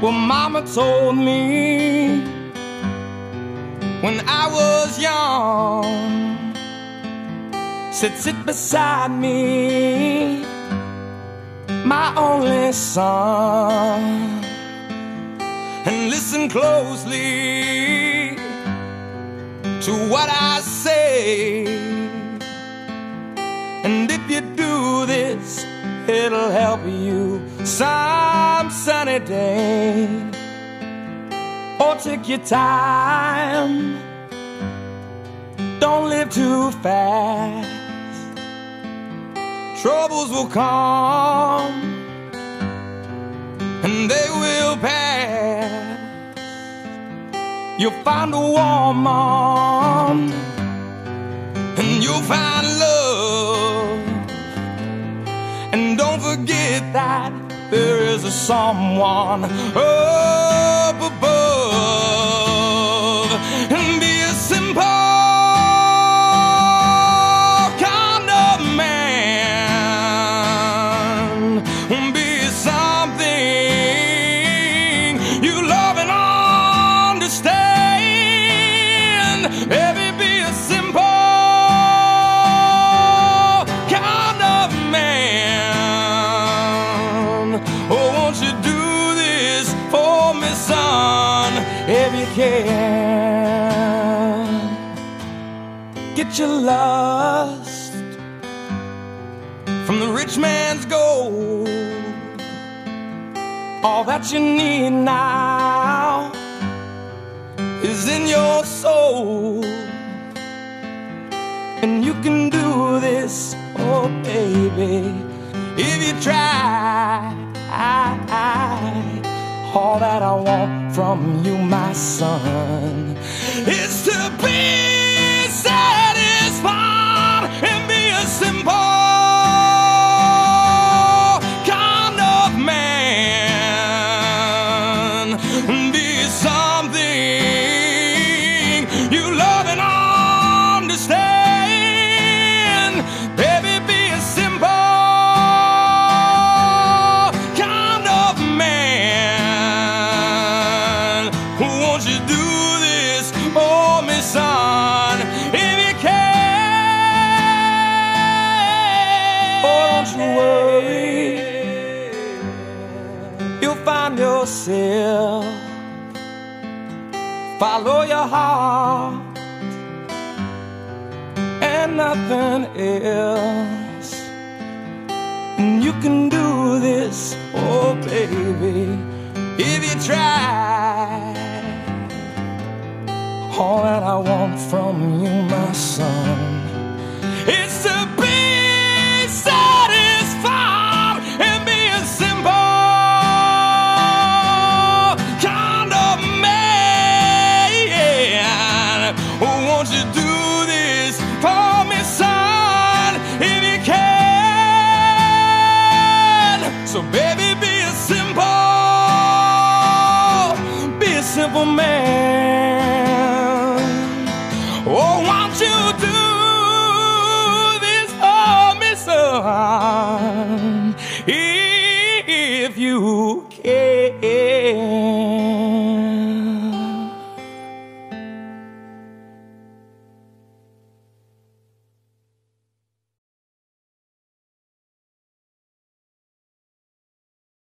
Well, Mama told me when I was young, said, Sit beside me, my only son, and listen closely to what I say. And if you do this, it'll help you some sunny day. Or take your time, don't live too fast. Troubles will come and they will pass. You'll find a warm arm and you'll find love. Someone. Up if you can? Get your lust from the rich man's gold. All that you need now is in your soul. And you can do this, oh baby, if you try. All that I want from you, my son, is to be son, if you can? Oh, don't you worry. You'll find yourself. Follow your heart and nothing else. And you can do this, oh baby, if you try. All that I want from you, my son, is to be satisfied and be a simple kind of man. Won't you do this for me, son, if you can? So, baby, be a simple, be a simple man. Oh, won't you do this for me, son, if you can?